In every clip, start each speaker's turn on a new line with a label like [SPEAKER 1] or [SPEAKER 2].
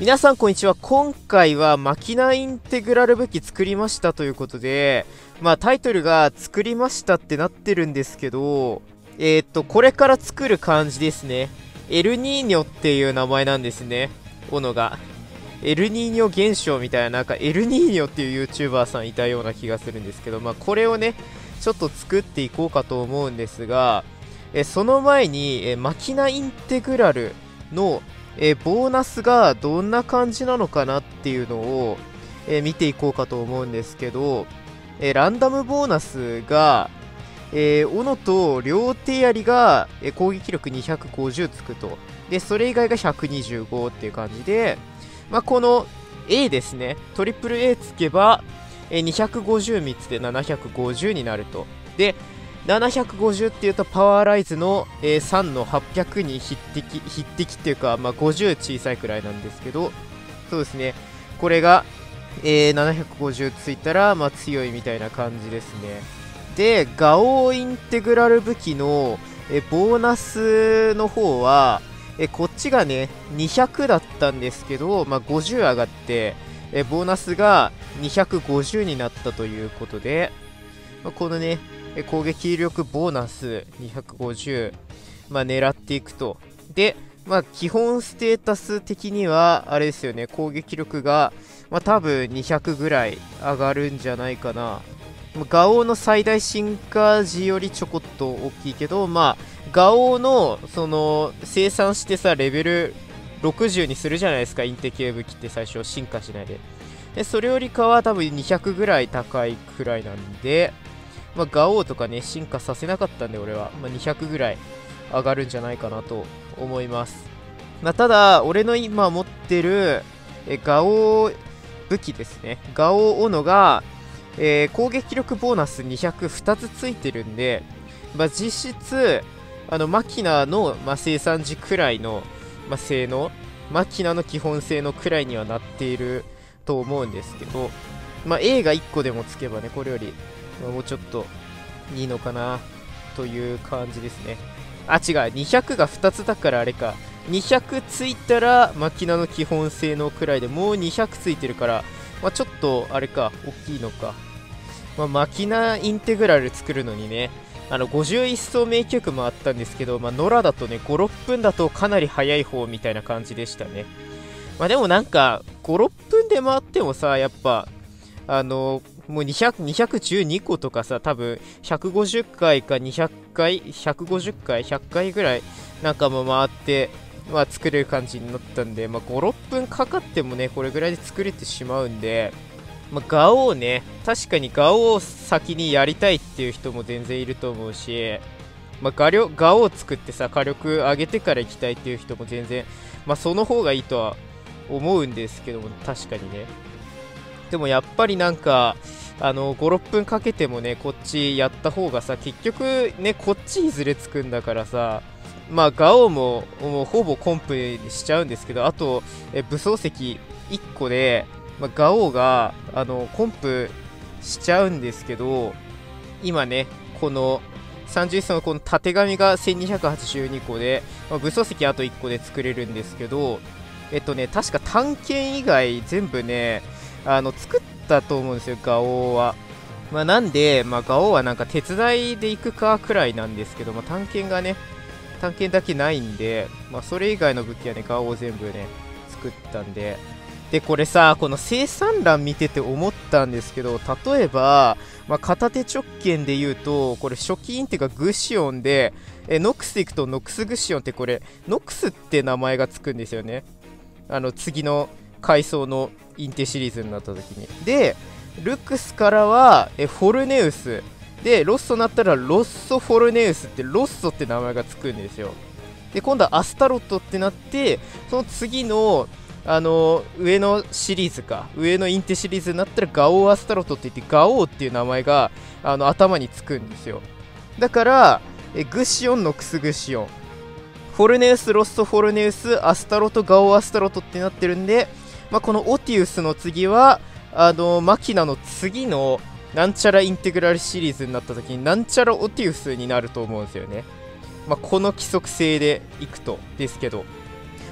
[SPEAKER 1] 皆さんこんにちは。今回はマキナインテグラル武器作りましたということで、まあタイトルが作りましたってなってるんですけど、えー、っと、これから作る感じですね。エルニーニョっていう名前なんですね。斧が。エルニーニョ現象みたいな、なんかエルニーニョっていう YouTuber さんいたような気がするんですけど、まあこれをね、ちょっと作っていこうかと思うんですが、えその前に、えマキナインテグラルのえー、ボーナスがどんな感じなのかなっていうのを、えー、見ていこうかと思うんですけど、えー、ランダムボーナスが、えー、斧と両手槍が、え攻撃力250つくと。で、それ以外が125っていう感じで、まあ、この A ですね、トリプル A つけば、え2503つで750になると。で、750っていうとパワーライズの、えー、3の800に匹敵匹敵っていうか、まあ、50小さいくらいなんですけどそうですね。これが、えー、750ついたら、まあ、強いみたいな感じですね。でガオーインテグラル武器の、えボーナスの方は、えこっちがね200だったんですけど、まあ、50上がってえボーナスが250になったということで、まあ、このね攻撃力ボーナス250、まあ、狙っていくと。で、まあ、基本ステータス的には、あれですよね、攻撃力が、まあ、多分200ぐらい上がるんじゃないかな。ガオの最大進化時よりちょこっと大きいけど、まあ、ガオの、その、生産してさ、レベル60にするじゃないですか、インテ系武器って最初進化しないで。で、それよりかは多分200ぐらい高いくらいなんで、まあ、ガオーとかね、進化させなかったんで、俺は。まあ、200ぐらい上がるんじゃないかなと思います。まあ、ただ、俺の今持ってる、えガオー武器ですね。ガオー斧が、えー、攻撃力ボーナス2002つついてるんで、まあ、実質、あの、マキナの、まあ、生産時くらいの、まあ、性能、マキナの基本性能くらいにはなっていると思うんですけど、まあ、A が1個でもつけばね、これよりもうちょっといいのかなという感じですね。あ、違う、200が2つだからあれか。200ついたら、マキナの基本性能くらいで、もう200ついてるから、まあ、ちょっと、あれか、大きいのか。まあ、マキナインテグラル作るのにね、あの、51層名曲もあったんですけど、まあ、野良だとね、5、6分だとかなり早い方みたいな感じでしたね。まあ、でもなんか、5、6分で回ってもさ、やっぱ、あの、もう200 212個とかさ、多分150回か200回、150回、100回ぐらいなんかも回って、まあ、作れる感じになったんで、まあ、5、6分かかってもね、これぐらいで作れてしまうんで、まあ、ガオをね、確かにガオを先にやりたいっていう人も全然いると思うし、まあ、ガガオを作ってさ、火力上げてから行きたいっていう人も全然、まあ、その方がいいとは思うんですけども、確かにね。でもやっぱりなんか、あの56分かけてもねこっちやった方がさ結局ねこっちいずれつくんだからさまあガオももうほぼコンプしちゃうんですけどあとえ武装石1個で、まあ、ガオがあのコンプしちゃうんですけど今ねこの31層のこの縦紙が1282個で、まあ、武装石あと1個で作れるんですけどえっとね確か探検以外全部ねあの作ったと思うんですよ、ガオーは。まあ、なんで、まあ、ガオーはなんか手伝いで行くかくらいなんですけど、まあ、探検がね、探検だけないんで、まあ、それ以外の武器はね、ガオを全部ね、作ったんで。で、これさ、この生産欄見てて思ったんですけど、例えば、まあ、片手直剣で言うと、これ初期インテがグシオンで、えノックス行くとノックスグシオンってこれ、ノックスって名前がつくんですよね。あの、次の階層のインテシリーズになった時に。でルクスからはえフォルネウス。でロッソになったらロッソフォルネウスってロッソって名前がつくんですよ。で今度はアスタロットってなってその次のあの上のシリーズか。上のインテシリーズになったらガオーアスタロットって言ってガオーっていう名前があの頭につくんですよ。だからえグシオンノックスグシオン。フォルネウスロッソフォルネウスアスタロトガオーアスタロトってなってるんでまあ、このオティウスの次は、あの、マキナの次のなんちゃらインテグラルシリーズになった時になんちゃらオティウスになると思うんですよね。まあ、この規則性でいくとですけど、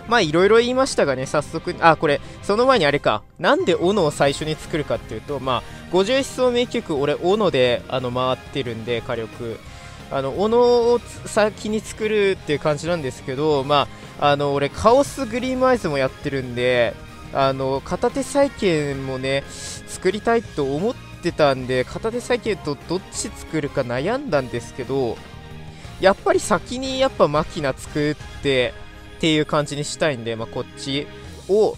[SPEAKER 1] まあいろいろ言いましたがね、早速、あ、これ、その前にあれか、なんで斧を最初に作るかっていうと、まあ、51層迷宮区、俺、斧で、あの、回ってるんで、火力。あの、斧を先に作るっていう感じなんですけど、まあ、あの、俺、カオスグリームアイズもやってるんで、あの、片手再建もね、作りたいと思ってたんで、片手再建とどっち作るか悩んだんですけど、やっぱり先にやっぱマキナ作って、っていう感じにしたいんで、まあ、こっちを、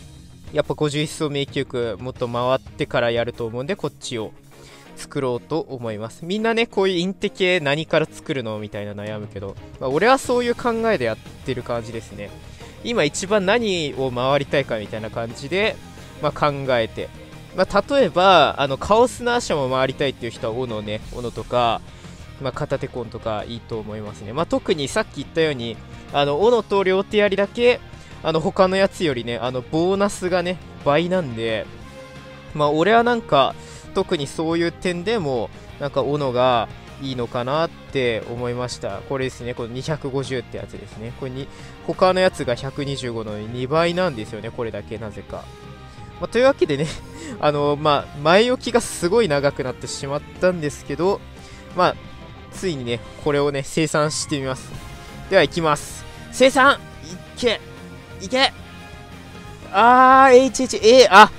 [SPEAKER 1] やっぱ51層迷宮区もっと回ってからやると思うんで、こっちを作ろうと思います。みんなね、こういうインテ系何から作るのみたいな悩むけど、まあ、俺はそういう考えでやってる感じですね。今一番何を回りたいかみたいな感じで、まあ、考えて。まあ、例えば、あの、カオスナーシャも回りたいっていう人は、斧ね、斧とか、まあ、片手コンとかいいと思いますね。まあ、特にさっき言ったように、あの、斧と両手槍だけ、あの、他のやつよりね、あの、ボーナスがね、倍なんで、まあ、俺はなんか、特にそういう点でも、なんか、斧がいいのかなって思いました。これですね、この250ってやつですね。これに、他のやつが125の2倍なんですよね、これだけ、なぜか。まあ、というわけでね、あの、まあ、前置きがすごい長くなってしまったんですけど、まあ、ついにね、これをね、生産してみます。では、いきます。生産いけいけあー、HHA、あ、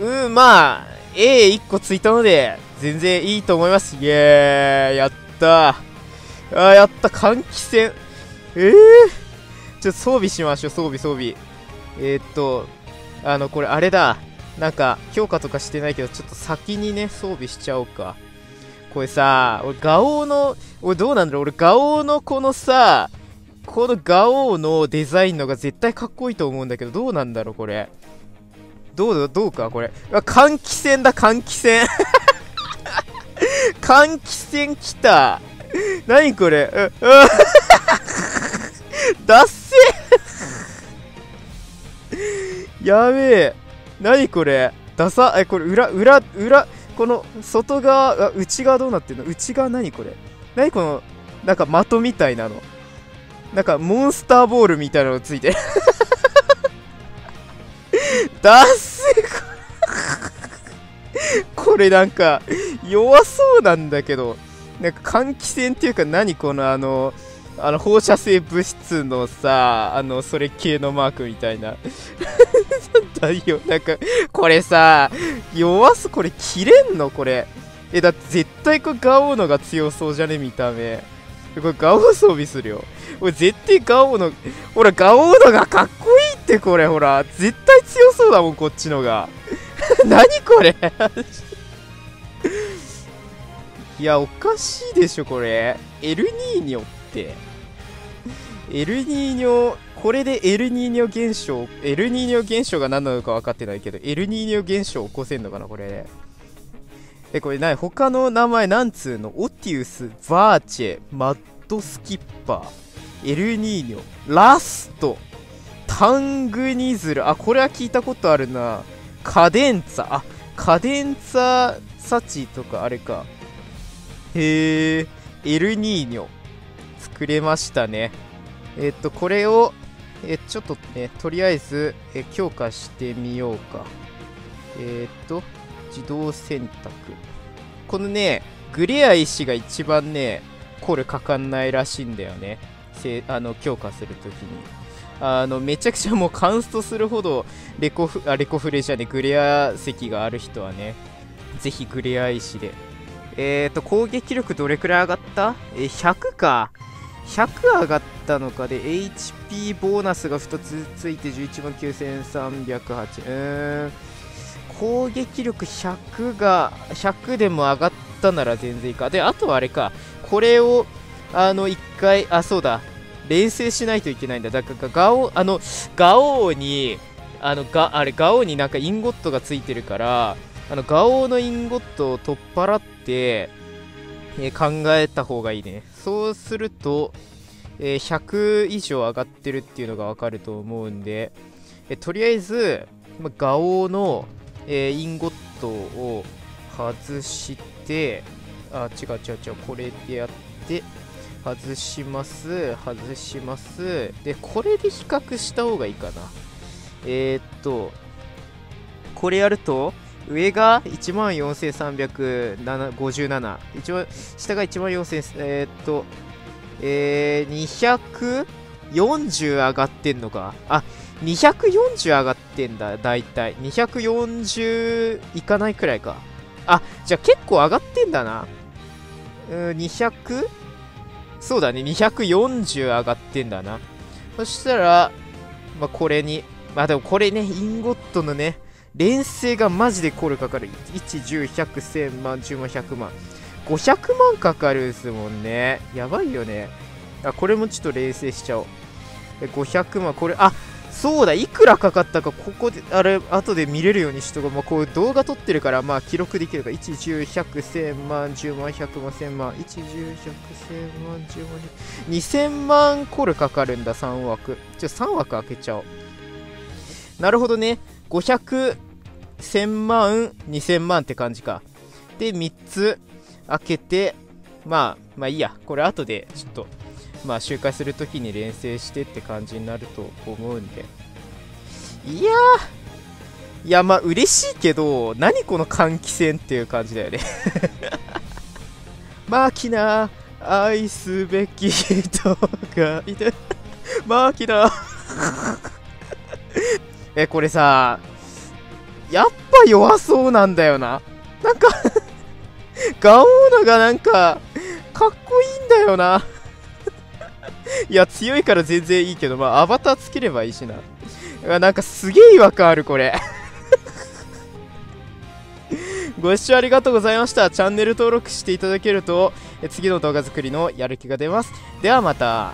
[SPEAKER 1] うん、まあ、A1 個ついたので、全然いいと思います。イェーイやったーあー、やった換気扇えー、ちょっと装備しましょう、装備、装備。えー、っと、あの、これあれだ。なんか、強化とかしてないけど、ちょっと先にね、装備しちゃおうか。これさ、俺、ガオの、俺どうなんだろう俺、ガオのこのさ、このガオのデザインのが絶対かっこいいと思うんだけど、どうなんだろう、これ。どうだ、どうか、これ。換気扇だ、換気扇。換気扇来た。何これ？う、う、だっせやべえ。何これ？ダサ、え、これ、裏、裏、裏、この、外側、内側どうなってんの？内側何これ？何この、なんか的みたいなの？なんかモンスターボールみたいなのついてるダッセこれ これなんか弱そうなんだけどなんか換気扇っていうか何このあのあの放射性物質のさあのそれ系のマークみたいな。だよ。なんかこれさ弱すこれ切れんの？これ。えだって絶対これガオーのが強そうじゃね？見た目。これガオー装備するよ。俺絶対ガオーの、ほら、ガオーのがかっこいいってこれ、ほら。絶対強そうだもん、こっちのが。何これ いや、おかしいでしょ、これ。エルニーニョって。エルニーニョ、これでエルニーニョ現象、エルニーニョ現象が何なのか分かってないけど、エルニーニョ現象起こせんのかな、これ。え、これ何他の名前なんつうの？オティウス、バーチェ、マッドスキッパー。エルニーニョ、ラスト、タングニズル、あ、これは聞いたことあるな。カデンツァ、あ、カデンツァサチとかあれか。へえ、エルニーニョ、作れましたね。えっと、これを、え、ちょっとね、とりあえず、え、強化してみようか。えっと、自動選択。このね、グレア石が一番ね、コールかかんないらしいんだよね。せあの強化するときにあのめちゃくちゃもうカンストするほどレコフあレコフレじゃねグレア石がある人はねぜひグレア石で。えっ、ー、と攻撃力どれくらい上がった？え100か。100上がったのかで HP ボーナスが2つついて11万9308うーん。攻撃力100が100でも上がったなら全然いいか。であとはあれか。これをあの、一回、あ、そうだ、連成しないといけないんだ。だから、ガオ、あの、ガオーに、あの、ガ、あれ、ガオーになんかインゴットがついてるから、あの、ガオーのインゴットを取っ払って、えー、考えた方がいいね。そうすると、えー、100以上上がってるっていうのがわかると思うんで、えー、とりあえず、ま、ガオーの、えインゴットを外して、あ、違う違う違う、これでやって、外します外します。でこれで比較した方がいいかな。えー、っとこれやると上が14,357一番下が14,000えー、っとえー、240上がってんのか。あ240上がってんだだいたい240いかないくらいか。あじゃあ結構上がってんだな。うん 200? そうだね240上がってんだなそしたらまあこれにまあでもこれねインゴットのね連成がマジでコールかかる。1、10、100、1000万、10万、100万。500万かかるんすもんね。やばいよね。あ、これもちょっと冷静しちゃおう。500万、これ、あ、そうだ、いくらかかったか、ここで、あれ、後で見れるようにしとこう。まあ、こう動画撮ってるから、まあ、記録できるか、1、10、100、1000万、10万、100万、1000万、1、10、100、1000万、10万、2000万コルかかるんだ、3枠。じゃ3枠開けちゃおう。なるほどね。500、1000万、2000万って感じか。で、3つ開けて、まあ、まあいいや。これ後でちょっと、まあ周回するときに連成してって感じになると思うんで。いやー、いやまあ嬉しいけど、何この換気扇っていう感じだよね マキナ、愛すべき人がいて、マキナ え、これさ、やっぱ弱そうなんだよな。なんか ガオーナがなんか、かっこいいんだよな いや、強いから全然いいけど、まあ、アバターつければいいしな。なんかすげえ違和感ある、これ ご視聴ありがとうございました。チャンネル登録していただけると、次の動画作りのやる気が出ます。ではまた。